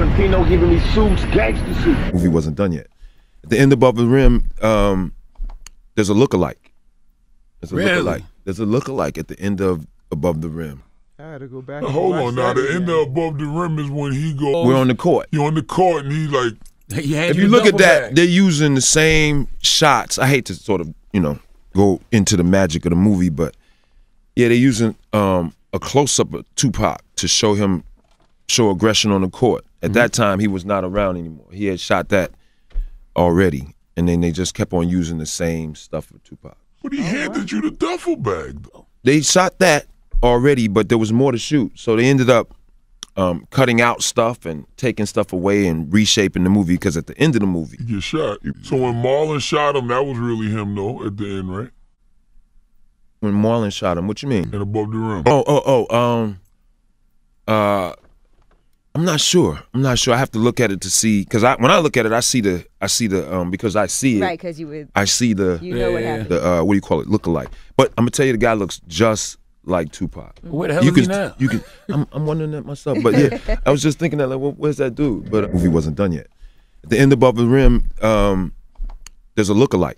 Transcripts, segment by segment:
Valentino giving me suits, gangster suits. movie wasn't done yet. At the end above the rim, um, there's a lookalike. There's a Really? lookalike. There's a lookalike at the end of above the rim. I had to go back. Hold on now. The end of above the rim is when he goes. We're on the court. You're on the court and he like. If you look at that, they're using the same shots. I hate to sort of, you know, go into the magic of the movie, but yeah, they're using um, a close up of Tupac to show him show aggression on the court. At that time, he was not around anymore. He had shot that already, and then they just kept on using the same stuff for Tupac. But he handed you the duffel bag though. They shot that already, but there was more to shoot, so they ended up um, cutting out stuff and taking stuff away and reshaping the movie because at the end of the movie, You get shot. So when Marlon shot him, that was really him though. At the end, right? when Marlon shot him, what you mean? And above the rim. Oh, oh, oh. Um, uh, I'm not sure. I'm not sure. I have to look at it to see because I when I look at it, I see the I see the um because I see it. Right, because you would. I see the You know what happened. the uh what do you call it look alike. But I'm gonna tell you the guy looks just like Tupac. Where the hell you is he can, now? You can. I'm, I'm wondering that myself. But yeah, I was just thinking that like, well, where's that dude? But the movie wasn't done yet. At the end above the rim, um, there's a lookalike.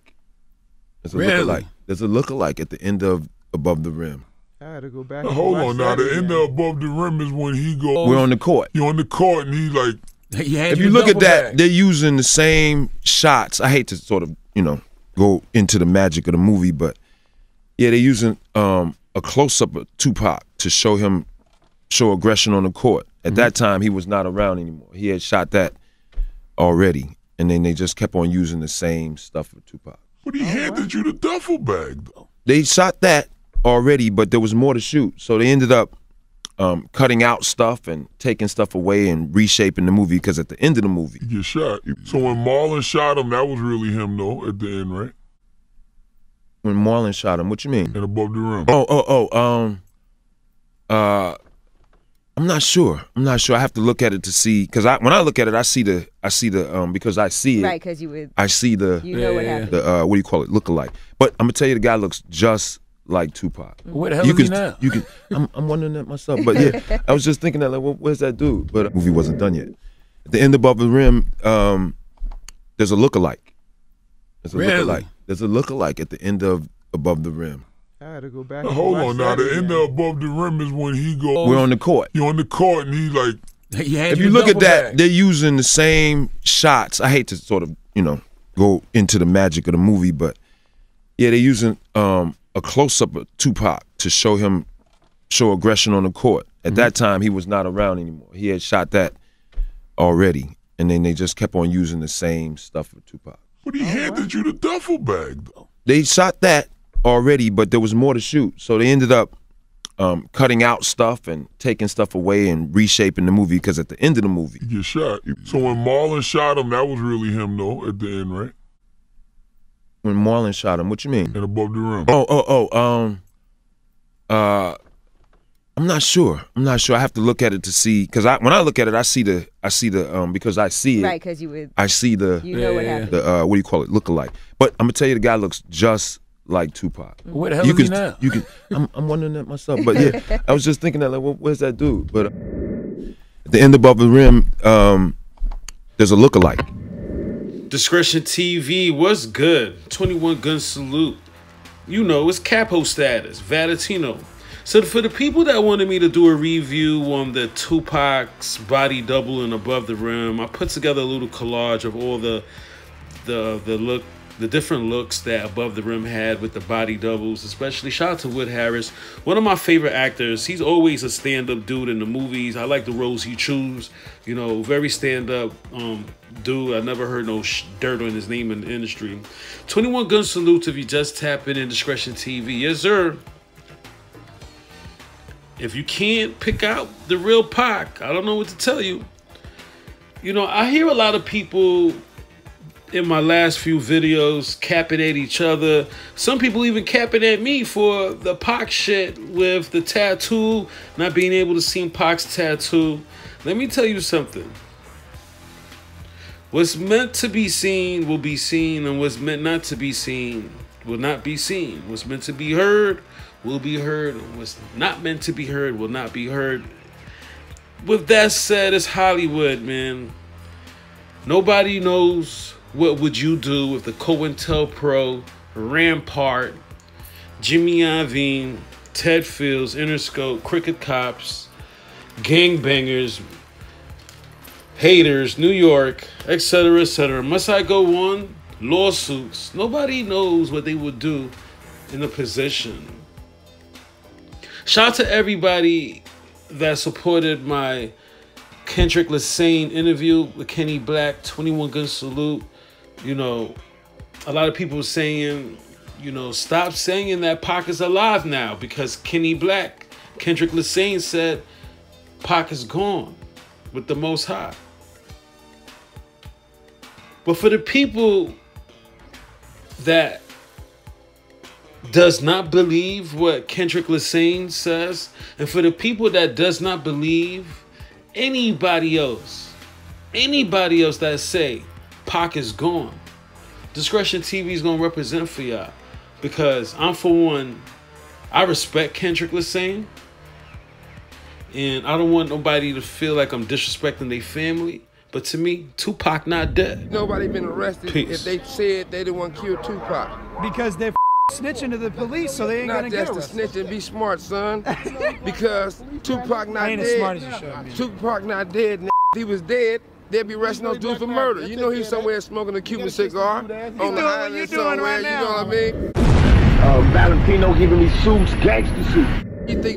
There's a Really? lookalike. There's a lookalike at the end of above the rim. I had to go back. Hold on now. The end of above the rim is when he goes. We're on the court. You're on the court and he like. He if you look at that, they're using the same shots. I hate to sort of, you know, go into the magic of the movie, but yeah, they're using um, a close up of Tupac to show him show aggression on the court. At that time, he was not around anymore. He had shot that already, and then they just kept on using the same stuff for Tupac. But he handed you the duffel bag though. They shot that already, but there was more to shoot, so they ended up um, cutting out stuff and taking stuff away and reshaping the movie because at the end of the movie, You get shot. So when Marlon shot him, that was really him though. At the end, right? when Marlon shot him, what you mean? And above the rim. Oh, oh, oh. Um, uh, I'm not sure. I'm not sure. I have to look at it to see because I when I look at it, I see the I see the um because I see it. Right, because you would. I see the You know what happened. the uh what do you call it look alike. But I'm gonna tell you the guy looks just like Tupac. Where the hell you is he can, now? You can. I'm, I'm wondering that myself. But yeah, I was just thinking that like, well, where's that dude? But the movie wasn't done yet. At the end above the rim, um, there's a lookalike. There's a Really? lookalike. There's a lookalike at the end of above the rim. I had to go back. Hold on now. The end of above the rim is when he goes. We're on the court. You're on the court and he like. if you look at that, they're using the same shots. I hate to sort of, you know, go into the magic of the movie, but yeah, they're using um, a close up of Tupac to show him show aggression on the court. At that time, he was not around anymore. He had shot that already, and then they just kept on using the same stuff for Tupac. But he handed you the duffel bag though. They shot that already, but there was more to shoot, so they ended up um, cutting out stuff and taking stuff away and reshaping the movie because at the end of the movie. You get shot. So when Marlon shot him, that was really him though. At the end, right? When Marlon shot him. What you mean? And above the rim. Oh, oh, oh. Um, uh, I'm not sure. I'm not sure. I have to look at it to see because I when I look at it, I see the I see the um because I see it. Right, because you would. I see the You know what happened. the uh what do you call it look alike. But I'm gonna tell you the guy looks just like Tupac. Where the hell you is can, he now? You can. I'm, I'm wondering that myself. But yeah, I was just thinking that like, well, where's that dude? But uh, at the end above the rim, um, there's a lookalike. Discretion TV, what's good? 21 gun salute. You know, it's capo status, Valentino. So for the people that wanted me to do a review on the Tupac's body double and above the rim, I put together a little collage of all the the the look the different looks that above the rim had with the body doubles especially shout out to wood harris one of my favorite actors. He's always a stand-up dude in the movies. I like the roles he chooses you know very stand-up um dude. I never heard no dirt on his name in the industry. 21 gun Salute if you just tap in in discretion tv yes sir. If you can't pick out the real Pac, I don't know what to tell you. You know, I hear a lot of people in my last few videos capping at each other. Some people even capping at me for the Pac shit with the tattoo, not being able to see Pac's tattoo. Let me tell you something. What's meant to be seen will be seen, and what's meant not to be seen will not be seen. What's meant to be heard will be heard, and what's not meant to be heard will not be heard. with that said, it's Hollywood, man. Nobody knows what would you do if the COINTELPRO, Rampart, Jimmy Iovine, Ted Fields, Interscope, Cricket Cops, Gangbangers, Haters, New York, etc., etc. Must I go on? Lawsuits. Nobody knows what they would do in a position. Shout out to everybody that supported my Kendrick Lesane interview with Kenny Black, 21 Gun Salute. You know, a lot of people saying, you know, stop saying that Pac is alive now because Kenny Black, Kendrick Lesane said Pac is gone with the most high. But for the people that does not believe what Kendrick Lesane says, and for the people that does not believe anybody else, anybody else that say Pac is gone, Discretion TV is gonna represent for y'all because I'm for one, I respect Kendrick Lesane, and I don't want nobody to feel like I'm disrespecting their family. But to me, Tupac not dead. Nobody been arrested Peace. if they said they didn't want to kill Tupac. because they're snitching to the police, so they ain't Not gonna get just to arrested. snitch and be smart, son. because Tupac not I ain't dead. as smart as you should be. Tupac not dead. N- he was dead, they'd be arresting those dudes for murder. You know he's somewhere smoking a Cuban cigar on the doing what island you doing somewhere. right You now. know what I mean? Uh, Valentino giving me suits, gangster suits. You think